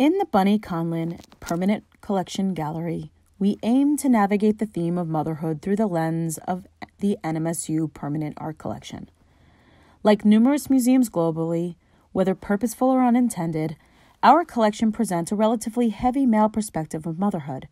In the Bunny Conlon Permanent Collection Gallery, we aim to navigate the theme of motherhood through the lens of the NMSU Permanent Art Collection. Like numerous museums globally, whether purposeful or unintended, our collection presents a relatively heavy male perspective of motherhood.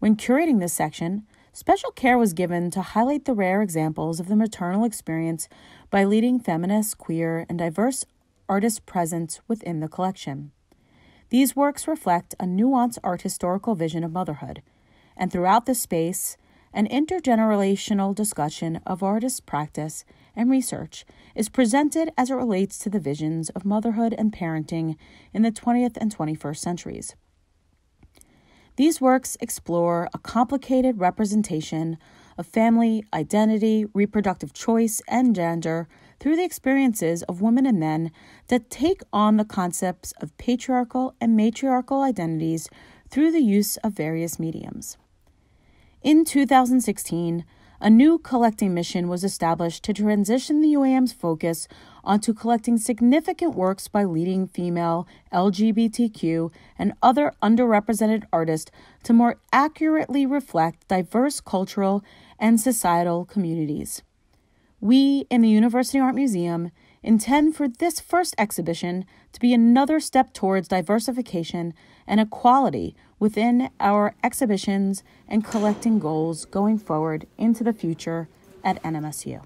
When curating this section, special care was given to highlight the rare examples of the maternal experience by leading feminist, queer, and diverse artists present within the collection. These works reflect a nuanced art historical vision of motherhood and throughout the space, an intergenerational discussion of artist practice and research is presented as it relates to the visions of motherhood and parenting in the 20th and 21st centuries. These works explore a complicated representation of family, identity, reproductive choice, and gender through the experiences of women and men that take on the concepts of patriarchal and matriarchal identities through the use of various mediums. In 2016, a new collecting mission was established to transition the UAM's focus onto collecting significant works by leading female LGBTQ and other underrepresented artists to more accurately reflect diverse cultural and societal communities. We in the University Art Museum intend for this first exhibition to be another step towards diversification and equality within our exhibitions and collecting goals going forward into the future at NMSU.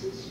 Jesus.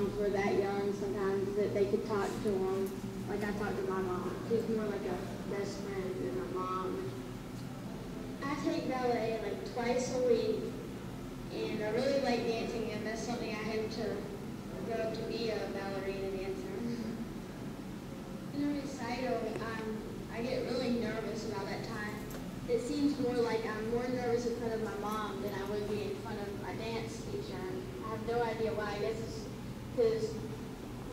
Moms were that young sometimes that they could talk to them. Like I talked to my mom. She's more like a best friend than my mom. I take ballet like twice a week, and I really like dancing, and that's something I hope to grow up to be a ballerina dancer. In a recital, um, I get really nervous about that time. It seems more like I'm more nervous in front of my mom than I would be in front of my dance teacher. I have no idea why. I guess it's because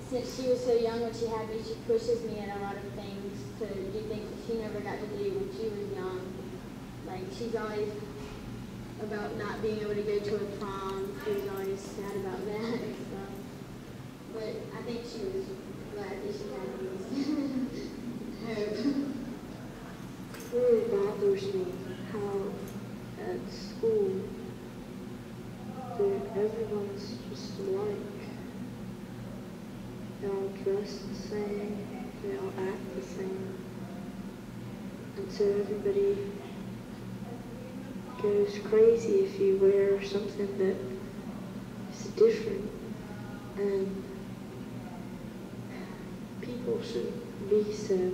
since she was so young when she had me, she pushes me in a lot of things to do things that she never got to do when she was young. Like she's always about not being able to go to a prom. She was always sad about that and stuff. But I think she was glad that she had me. Hope. Really bothers me how at school that everyone's just alike. Dress the same, they all act the same. And so everybody goes crazy if you wear something that is different. And people shouldn't be so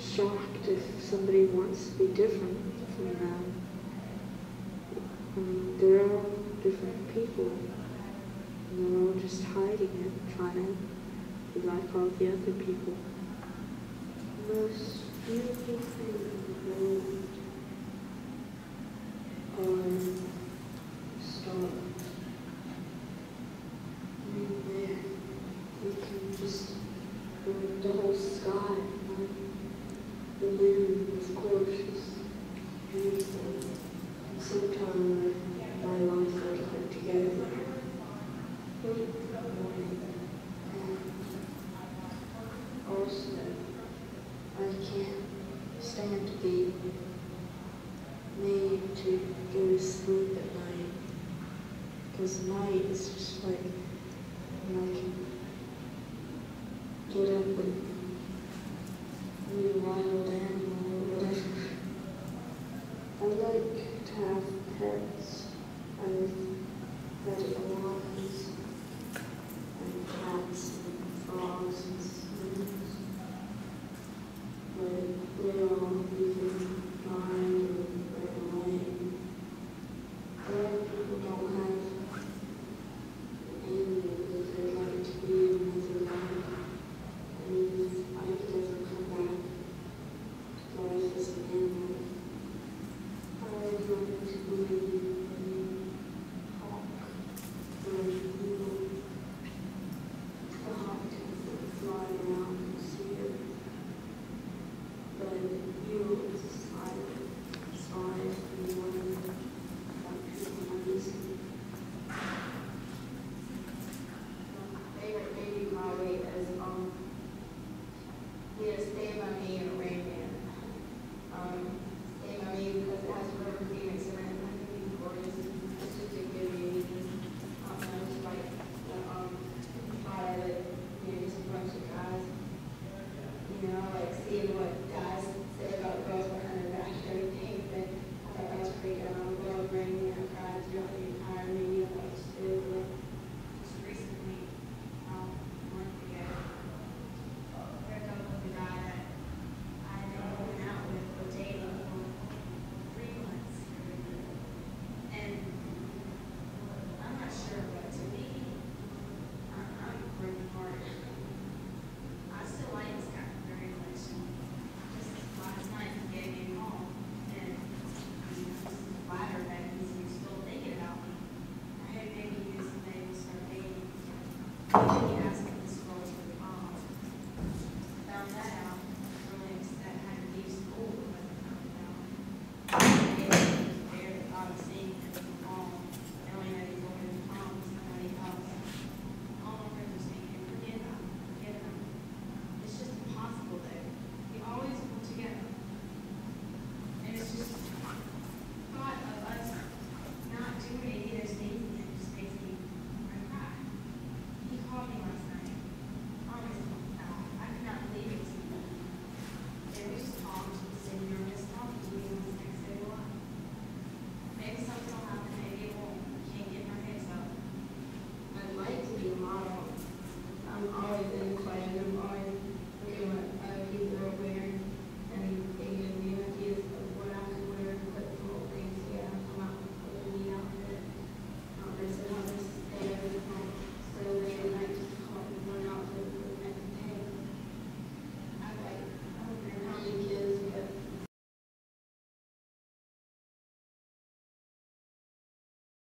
shocked if somebody wants to be different from them. Mean, they're all different people. All just hiding it, trying to be like all the other people. The most beautiful thing in the world are stars. I mean, there, you can just go at the whole sky. Like, the moon, of course, is beautiful. And sometime in my life I'd like to go there. And also, I can't stand to be made to go to sleep at night. Because night is just like